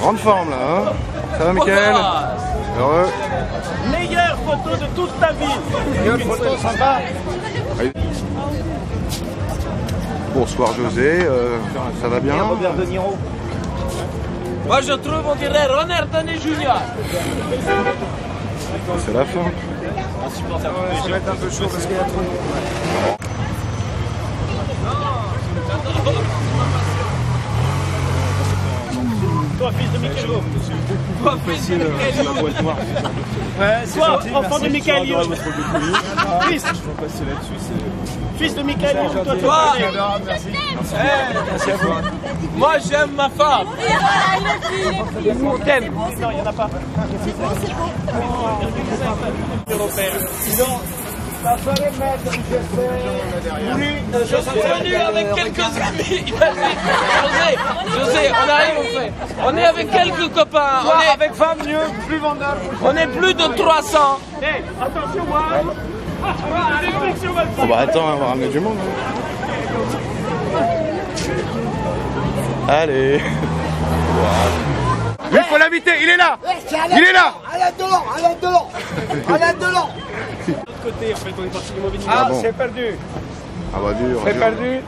Grande forme là, hein Ça va Mickaël Heureux Meilleure photo de toute ta vie. Une photo sympa. Bonsoir José, euh, ça va bien? Robert De Niro. Moi je trouve on dirait Ronald Downey Jr. C'est la fin. Ça va être un peu chaud parce qu'il y a trop de Toi, fils de Michael fils de Michael Toi, enfant de Michael. Fils. Fils de Michael toi, tu Toi. Moi j'aime ma femme. On t'aime. Non, il n'y en a pas. Je suis venu avec quelques amis. José, José, on arrive, on fait. On est avec quelques copains. On est avec 20 mieux, plus vendable. On est plus de 300. Eh, attention, moi. Bah attends, on va ramener du monde. hein. Allez Il faut l'inviter, il est là Il est là Alain Delon, Alain Delon, Alain Delon. Côté, en fait, on est parti du mauvais niveau. Ah bon C'est perdu. Ah bah dur, C'est perdu.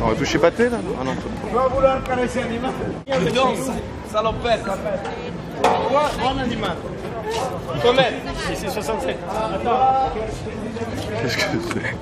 On va toucher pâté là Ah non. Tu vas vouloir caresser un animal. Danse, salopette. Quoi Un animal. Combien c'est 67. Qu'est-ce que c'est?